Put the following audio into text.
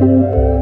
Música